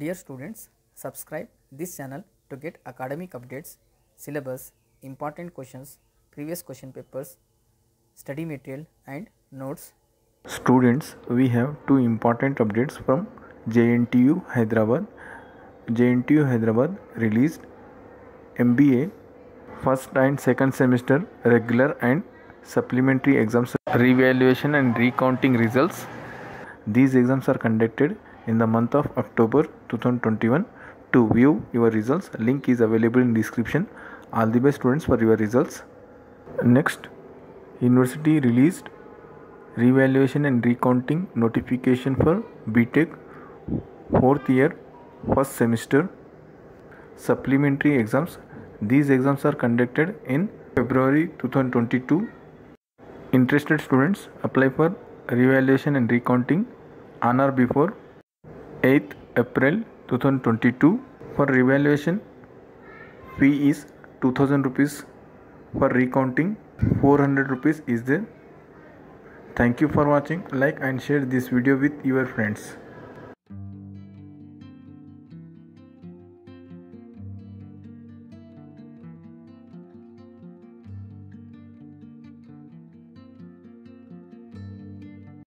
Dear students, subscribe this channel to get academic updates, syllabus, important questions, previous question papers, study material and notes. Students, we have two important updates from JNTU Hyderabad. JNTU Hyderabad released MBA first and second semester regular and supplementary exams revaluation and recounting results. These exams are conducted in the month of October 2021. To view your results, link is available in description. All the best students for your results. Next, university released revaluation and recounting notification for BTech fourth year first semester supplementary exams. These exams are conducted in February 2022. Interested students apply for revaluation and recounting on or before 8th April 2022. For revaluation, fee is 2000 rupees. For recounting, 400 rupees is there. Thank you for watching. Like and share this video with your friends.